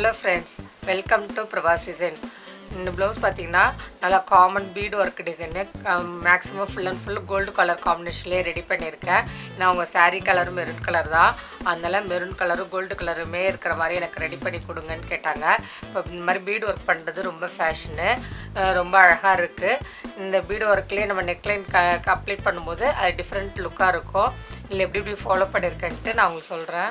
Hello friends welcome to Prabhas design இந்த blouse பார்த்தீங்கன்னா நல்லா common bead work design maximum full and full gold colour காம்பினேஷன்லேயே ready பண்ணியிருக்கேன். நான் உங்கள் சாரீ கலரும் மெரூன் கலர் தான். அதனால் மெரூன் கலரும் கோல்டு கலருமே இருக்கிற மாதிரி எனக்கு ரெடி பண்ணி கொடுங்கன்னு கேட்டாங்க. இப்போ இந்த மாதிரி பீட் ஒர்க் பண்ணுறது ரொம்ப ஃபேஷனு ரொம்ப அழகாக இருக்குது இந்த பீட் ஒர்க்லேயே நம்ம நெக்லைன் க கம்ப்ளீட் பண்ணும்போது அது டிஃப்ரெண்ட் லுக்காக இருக்கும். இல்லை எப்படி எப்படி ஃபாலோ பண்ணியிருக்கேன்ட்டு நான் உங்களுக்கு சொல்கிறேன்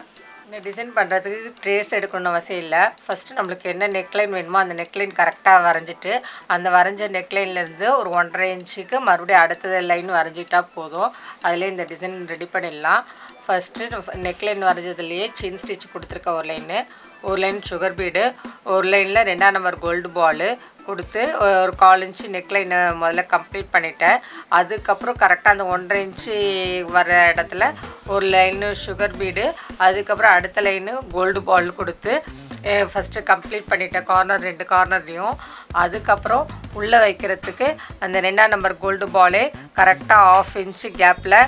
இந்த டிசைன் பண்ணுறதுக்கு ட்ரேஸ் எடுக்கணும்னு அவசியம் இல்லை. ஃபஸ்ட்டு நம்மளுக்கு என்ன நெக்லைன் வேணுமோ அந்த நெக்லைன் கரெக்டாக வரைஞ்சிட்டு அந்த வரைஞ்ச நெக்லைன்லேருந்து ஒரு ஒன்றரை இன்ச்சுக்கு மறுபடியும் அடுத்தது லைன் வரைஞ்சிட்டா போதும். அதிலே இந்த டிசைன் ரெடி பண்ணிடலாம். ஃபஸ்ட்டு நெக்லைன் வரைஞ்சதுலேயே சின் ஸ்டிச் கொடுத்துருக்க ஒரு லைனு ஒரு லைன் சுகர் பீடு ஒரு லைனில் ரெண்டாம் நம்பர் கோல்டு பாலு கொடுத்து ஒரு கால் இன்ச்சு நெக்லைனை முதல்ல கம்ப்ளீட் பண்ணிட்டேன். அதுக்கப்புறம் கரெக்டாக அந்த ஒன்றரை இன்ச்சு வர இடத்துல ஒரு லைனு சுகர் பீடு அதுக்கப்புறம் அடுத்த லைனு கோல்டு பால் கொடுத்து ஃபஸ்ட்டு கம்ப்ளீட் பண்ணிட்டேன். கார்னர் ரெண்டு கார்னர்லேயும் அதுக்கப்புறம் உள்ளே வைக்கிறதுக்கு அந்த ரெண்டாம் நம்பர் கோல்டு பாலே கரெக்டாக ஆஃப் இன்ச்சு கேப்பில்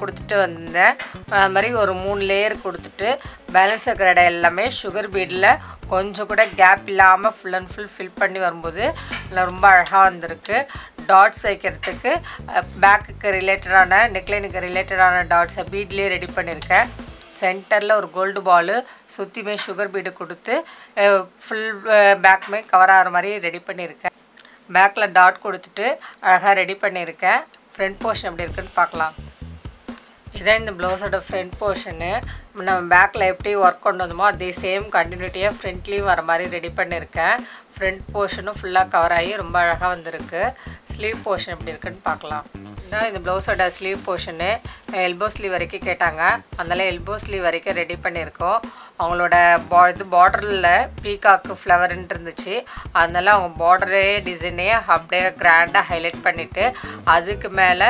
கொடுத்துட்டு வந்தேன். அது மாதிரி ஒரு மூணு லேயர் கொடுத்துட்டு பேலன்ஸ் இருக்கிற இடம் எல்லாமே சுகர் பீடில் கொஞ்சம் கூட கேப் இல்லாமல் ஃபுல் அண்ட் ஃபுல் ஃபில் பண்ணி வரும்போது ரொம்ப அழகாக வந்திருக்கு. டாட்ஸ் வைக்கிறதுக்கு பேக்குக்கு ரிலேட்டடான நெக்லைனுக்கு ரிலேட்டடான டாட்ஸை பீட்லேயே ரெடி பண்ணியிருக்கேன் சென்டரில் ஒரு கோல்டு பாலு சுற்றியுமே சுகர் பீடு கொடுத்து ஃபுல் பேக்குமே கவர் ஆகிற மாதிரி ரெடி பண்ணியிருக்கேன். பேக்கில் டாட் கொடுத்துட்டு அழகாக ரெடி பண்ணியிருக்கேன். ஃப்ரண்ட் போர்ஷன் எப்படி இருக்குன்னு பார்க்கலாம். இதான் இந்த ப்ளவுஸோட ஃப்ரண்ட் போர்ஷனு நம்ம பேக்கில் எப்படி ஒர்க் கொண்டு வந்தோமோ அதே சேம் கண்டினியூட்டியாக ஃப்ரண்ட்லேயும் வர மாதிரி ரெடி பண்ணியிருக்கேன். ஃப்ரண்ட் போர்ஷனும் ஃபுல்லாக கவர் ஆகி ரொம்ப அழகாக வந்திருக்கு. ஸ்லீவ் போர்ஷன் எப்படி இருக்குன்னு பார்க்கலாம். தான் இந்த ப்ளவுஸோட ஸ்லீவ் போர்ஷனு எல்போ ஸ்லீவ் வரைக்கும் கேட்டாங்க. அதனால் எல்போ ஸ்லீவ் வரைக்கும் ரெடி பண்ணியிருக்கோம். அவங்களோட பா இது பார்டரில் பீகாக்கு ஃப்ளவர்ன்ட்டு இருந்துச்சு. அதனால் அவங்க பார்டரே டிசைனே அப்படியே கிராண்டாக ஹைலைட் பண்ணிவிட்டு அதுக்கு மேலே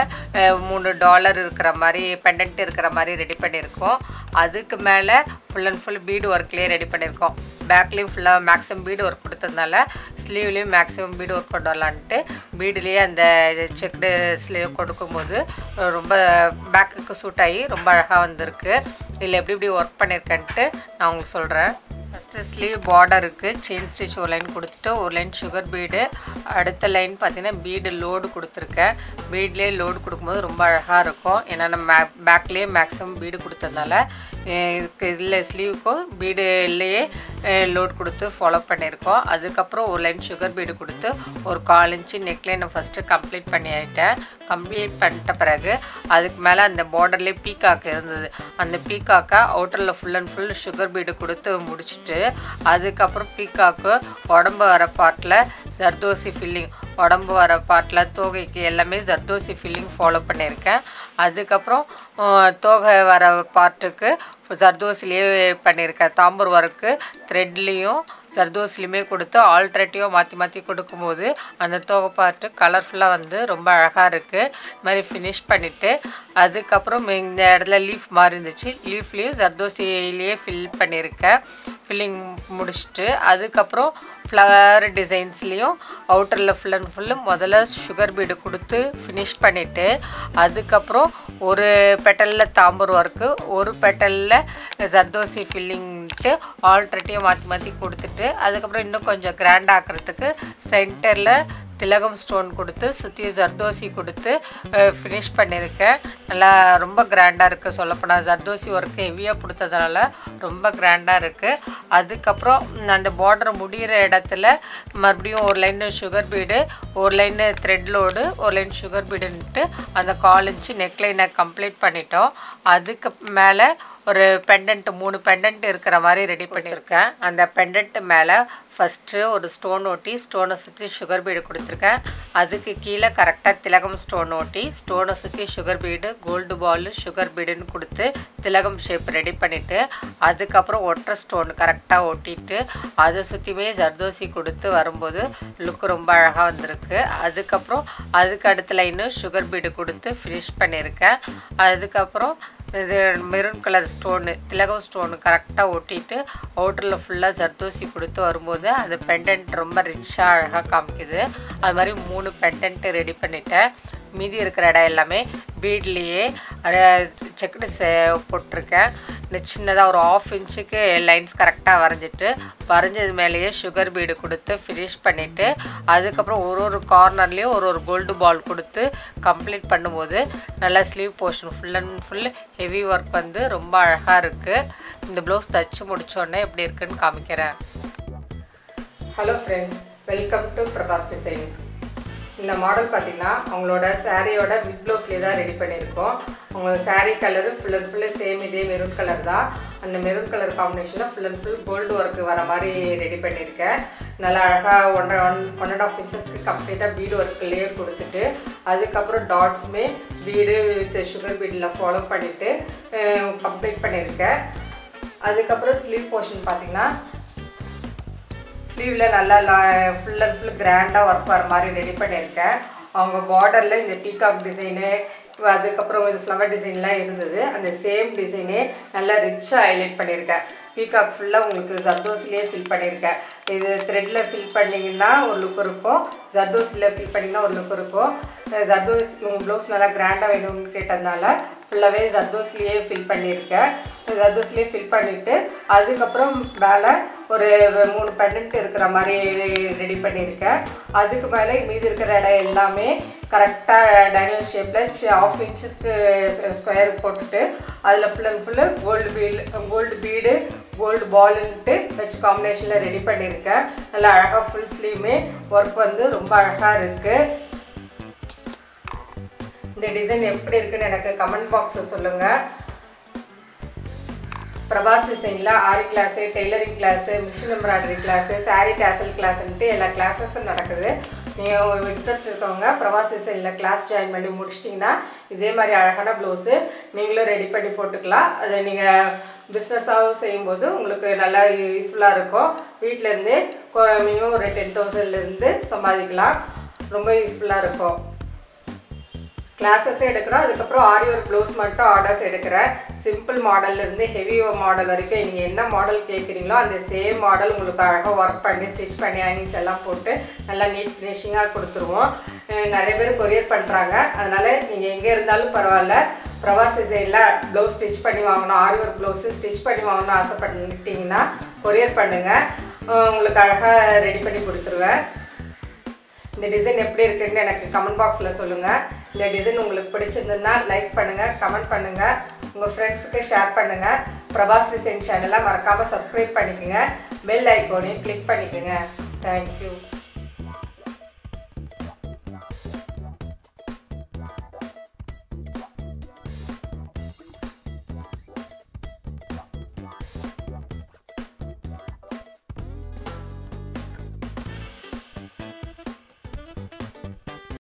மூணு டாலர் இருக்கிற மாதிரி பெண்டன்ட் இருக்கிற மாதிரி ரெடி பண்ணியிருக்கோம். அதுக்கு மேலே ஃபுல் அண்ட் ஃபுல் பீடு ஒர்க்லேயே ரெடி பண்ணியிருக்கோம். பேக்லேயும் ஃபுல்லாக மேக்ஸிமம் பீடு ஒர்க் கொடுத்ததுனால ஸ்லீவ்லேயும் மேக்ஸிமம் பீடு ஒர்க் கொண்டு வரலான்ட்டு பீடுலேயே அந்த செக்டு ஸ்லீவ் கொடுக்கும்போது ரொம்ப பேக்குக்கு சூட் ஆகி ரொம்ப அழகாக வந்திருக்கு. இதில் எப்படி எப்படி ஒர்க் பண்ணியிருக்கேன்ட்டு நான் உங்களுக்கு சொல்கிறேன் ஃபஸ்ட்டு ஸ்லீவ் பார்டருக்கு செயின் ஸ்டிச் ஒரு லைன் கொடுத்துட்டு ஒரு லைன் சுகர் பீடு அடுத்த லைன் பார்த்திங்கன்னா பீடு லோடு கொடுத்துருக்கேன். பீட்லேயே லோடு கொடுக்கும்போது ரொம்ப அழகாக இருக்கும். ஏன்னா நம்ம மே பேக்லேயே மேக்ஸிமம் பீடு கொடுத்ததுனால இதில் ஸ்லீவுக்கும் பீடுலேயே லோட் கொடுத்து ஃபாலோ பண்ணியிருக்கோம். அதுக்கப்புறம் ஒரு லைன் சுகர் பீடு கொடுத்து ஒரு கால் இன்ச்சு நெக்லைனை ஃபஸ்ட்டு கம்ப்ளீட் பண்ணி கம்ப்ளீட் பண்ணிட்ட பிறகு அதுக்கு மேலே அந்த பார்டர்லேயே பீக்காக்கு இருந்தது. அந்த பீக்காக்கை அவுட்டரில் full and full sugar bead கொடுத்து முடிச்சுட்டு அதுக்கப்புறம் பீக்காக்கு உடம்பு வர பார்ட்டில் ஜர்தோசி ஃபில்லிங் உடம்பு வர பார்ட்டில் தோகைக்கு எல்லாமே ஜர்தோசி ஃபில்லிங் ஃபாலோ பண்ணியிருக்கேன். அதுக்கப்புறம் தோகை வர பார்ட்டுக்கு ஜர்தோசிலேயே பண்ணியிருக்கேன் தாம்பூர் ஒர்க்கு த்ரெட்லேயும் ஜர்தோஸ்லையுமே கொடுத்து ஆல்ட்ரேட்டிவாக மாற்றி மாற்றி கொடுக்கும்போது அந்த தோகை பார்ட்டு கலர்ஃபுல்லாக வந்து ரொம்ப அழகாக இருக்குது இது மாதிரி ஃபினிஷ் பண்ணிவிட்டு அதுக்கப்புறம் இந்த இடத்துல லீஃப் மாறி இருந்துச்சு லீஃப்லேயும் ஜர்தோசிலேயே ஃபில் பண்ணியிருக்கேன். ஃபில்லிங் முடிச்சுட்டு அதுக்கப்புறம் ஃப்ளவர் டிசைன்ஸ்லேயும் அவுட்டரில் ஃபுல் அண்ட் ஃபுல்லு முதல்ல சுகர் பீடு கொடுத்து ஃபினிஷ் பண்ணிவிட்டு அதுக்கப்புறம் ஒரு பெட்டலில் தாம்பூர் ஒர்க்கு ஒரு பெட்டலில் ஜர்தோசி ஃபில்லிங் ஃபில்லிங்ட்டு ஆல்ட்ரேட்டிவ் மாற்றி மாற்றி கொடுத்துட்டு அதுக்கப்புறம் இன்னும் கொஞ்சம் கிராண்ட் ஆக்கிறதுக்கு சென்டரில் திலகம் ஸ்டோன் கொடுத்து சுற்றி ஜர்தோசி கொடுத்து ஃபினிஷ் பண்ணியிருக்கேன் நல்லா ரொம்ப கிராண்டாக இருக்குது சொல்லப்போனால் ஜர்தோசி ஒர்க்கு ஹெவியாக கொடுத்ததுனால ரொம்ப கிராண்டாக இருக்குது அதுக்கப்புறம் அந்த பார்டர் முடிகிற இடத்துல மறுபடியும் ஒரு லைன் சுகர் பீடு ஒரு லைன் த்ரெட் லோடு ஒரு லைன் சுகர் பீடுன்ட்டு அந்த கால் இன்ச்சு நெக்லைனை கம்ப்ளீட் பண்ணிட்டோம். அதுக்கு மேலே ஒரு பெண்டன்ட் மூணு பெண்டன்ட் இருக்கிற மாதிரி ரெடி பண்ணியிருக்கேன். அந்த பெண்டன்ட் மேலே ஃபஸ்ட்டு ஒரு ஸ்டோன் ஓட்டி ஸ்டோனை சுற்றி சுகர் பீடு கொடுத்துருக்கேன். அதுக்கு கீழே கரெக்டாக திலகம் ஸ்டோன் ஓட்டி ஸ்டோனை சுற்றி sugar bead gold ball sugar பீடுன்னு கொடுத்து திலகம் ஷேப் ரெடி பண்ணிவிட்டு அதுக்கப்புறம் ஒற்றை ஸ்டோன் கரெக்டாக ஒட்டிட்டு அதை சுற்றியுமே ஜர்தோசி கொடுத்து வரும்போது லுக் ரொம்ப அழகாக வந்திருக்கு. அதுக்கப்புறம் அதுக்கு அடுத்த லைனு சுகர் பீடு கொடுத்து ஃபினிஷ் பண்ணியிருக்கேன். அதுக்கப்புறம் இது மெரூன் கலர் ஸ்டோனு திலகம் ஸ்டோனு கரெக்டாக ஒட்டிட்டு அவுட்டரில் ஃபுல்லாக ஜர்தோசி கொடுத்து வரும்போது அது பெண்டன்ட் ரொம்ப ரிச்சாக அழகாக காமிக்குது. அது மாதிரி மூணு பெண்டன்ட்டு ரெடி பண்ணிட்டேன். மீதி இருக்கிற இடம் எல்லாமே பீட்லேயே செக்குடு போட்டிருக்கேன். இந்த சின்னதாக ஒரு ஆஃப் இன்ச்சுக்கு லைன்ஸ் கரெக்டாக வரைஞ்சிட்டு வரைஞ்சது மேலேயே சுகர் பீடு கொடுத்து ஃபினிஷ் பண்ணிவிட்டு அதுக்கப்புறம் ஒரு ஒரு கார்னர்லேயும் ஒரு ஒரு கோல்டு பால் கொடுத்து கம்ப்ளீட் பண்ணும்போது நல்லா sleeve portion full and full heavy work வந்து ரொம்ப அழகாக இருக்குது இந்த ப்ளவுஸ் தச்சு முடித்தோடனே எப்படி இருக்குன்னு காமிக்கிறேன். Hello friends welcome to Prabhas designing இந்த மாடல் பார்த்தீங்கன்னா அவங்களோட சாரியோட மிட் ப்ளவுஸ்லேயே தான் ரெடி பண்ணியிருக்கோம். அவங்களோட sari colour full and full same இதே மெரூன் கலர் தான். அந்த மெரூன் கலர் காம்பினேஷனில் full and full gold work வர மாதிரி ரெடி பண்ணியிருக்கேன். நல்லா அழகாக ஒன்றரை ஒன் ஒன் அண்ட் ஆஃப் இன்ச்சஸ்க்கு கம்ப்ளீட்டாக பீடு ஒர்க்லேயே கொடுத்துட்டு அதுக்கப்புறம் டாட்ஸுமே பீடு வித் சுகர் பீடில் ஃபாலோ பண்ணிவிட்டு கம்ப்ளீட் பண்ணியிருக்கேன். அதுக்கப்புறம் ஸ்லீவ் போர்ஷன் பார்த்தீங்கன்னா ஸ்லீவில் நல்லா ஃபுல் அண்ட் ஃபுல் கிராண்டாக ஒர்க் வர மாதிரி ரெடி பண்ணியிருக்கேன். அவங்க பார்டரில் இந்த பீகாக் டிசைனு அதுக்கப்புறம் இது ஃப்ளவர் டிசைன்லாம் இருந்தது. அந்த சேம் டிசைனே நல்லா ரிச்சாக ஹைலைட் பண்ணியிருக்கேன். பீகாக் ஃபுல்லாக உங்களுக்கு ஜர்தோஸ்லேயே ஃபில் பண்ணியிருக்கேன். இது த்ரெட்டில் ஃபில் பண்ணிங்கன்னா ஒரு லுக் இருக்கும். ஜர்தோஸில் ஃபில் பண்ணிங்கன்னா ஒரு லுக் இருக்கும். ஜர்தோஸ் உங்கள் ப்ளவுஸ் நல்லா கிராண்டாக வேணும்னு கேட்டதுனால ஃபுல்லாகவே ஜர்தோஸ்லேயே ஃபில் பண்ணியிருக்கேன். ஜர்தோஸ்லேயே ஃபில் பண்ணிவிட்டு அதுக்கப்புறம் மேலே ஒரு மூணு பெண்டன்ட் இருக்கிற மாதிரி ரெடி பண்ணியிருக்கேன். அதுக்கு மேலே மீதி இருக்கிற இடம் எல்லாமே கரெக்டாக டைனல் ஷேப்பில் ஆஃப் இன்ச்சஸ்க்கு ஸ்கொயர் போட்டுட்டு அதில் ஃபுல் அண்ட் ஃபுல்லு கோல்டு பீல் கோல்டு பீடு கோல்டு பாலுன்ட்டு வச்சு காம்பினேஷனில் ரெடி பண்ணியிருக்கேன். நல்லா அழகாக ஃபுல் ஸ்லீவுமே ஒர்க் வந்து ரொம்ப அழகாக இருக்குது இந்த டிசைன் எப்படி இருக்குன்னு எனக்கு கமெண்ட் பாக்ஸில் சொல்லுங்கள் பிரபாஸ் டிசைனில் aari class tailoring class machine embroidery class sari tassel கிளாஸ்ன்ட்டு எல்லா கிளாஸஸும் நடக்குது. நீங்கள் இன்ட்ரெஸ்ட் இருக்கவங்க பிரபாஸ் டிசைனில் கிளாஸ் ஜாயின் பண்ணி முடிச்சிட்டிங்கன்னா இதே மாதிரி அழகான ப்ளவுஸு நீங்களும் ரெடி பண்ணி போட்டுக்கலாம். அதை நீங்கள் பிஸ்னஸாகவும் செய்யும்போது உங்களுக்கு நல்லா யூஸ்ஃபுல்லாக இருக்கும். வீட்டிலேருந்தே மினிமம் ஒரு டென் தௌசண்ட்லேருந்து சம்பாதிக்கலாம். ரொம்ப யூஸ்ஃபுல்லாக இருக்கும். கிளாஸஸே எடுக்கிறோம். அதுக்கப்புறம் ஆரி ஒர்க் ப்ளவுஸ் மட்டும் ஆர்டர்ஸ் எடுக்கிறேன். சிம்பிள் மாடல்லேருந்து ஹெவி மாடல் வரைக்கும் நீங்கள் என்ன மாடல் கேட்குறீங்களோ அந்த சேம் மாடல் உங்களுக்கு அழகாக ஒர்க் பண்ணி ஸ்டிச் பண்ணி ஹேங்கிங்ஸ் எல்லாம் போட்டு நல்லா நீட் ஃபினிஷிங்காக கொடுத்துருவோம். நிறைய பேர் கொரியர் பண்ணுறாங்க அதனால் நீங்கள் எங்கே இருந்தாலும் பரவாயில்ல. பிரவாஸ் டிசைனில் ப்ளவுஸ் ஸ்டிச் பண்ணி வாங்கணும். ஆரி ஒர்க் ப்ளவுஸு ஸ்டிச் பண்ணி வாங்கணும்னு ஆசைப்பட்டுட்டிங்கன்னா கொரியர் பண்ணுங்கள் உங்களுக்கு அழகாக ரெடி பண்ணி கொடுத்துருவேன். இந்த டிசைன் எப்படி இருக்குன்னு எனக்கு கமெண்ட் பாக்ஸில் சொல்லுங்கள் இந்த டிசைன் உங்களுக்கு பிடிச்சிருந்ததுன்னா லைக் பண்ணுங்கள் கமெண்ட் பண்ணுங்கள் உங்கள் ஃப்ரெண்ட்ஸுக்கு ஷேர் பண்ணுங்கள் பிரபாஸ் டிசைன் சேனலை மறக்காமல் சப்ஸ்கிரைப் பண்ணிக்கோங்க. பெல் ஐக்கோனையும் கிளிக் பண்ணிக்கோங்க. Thank you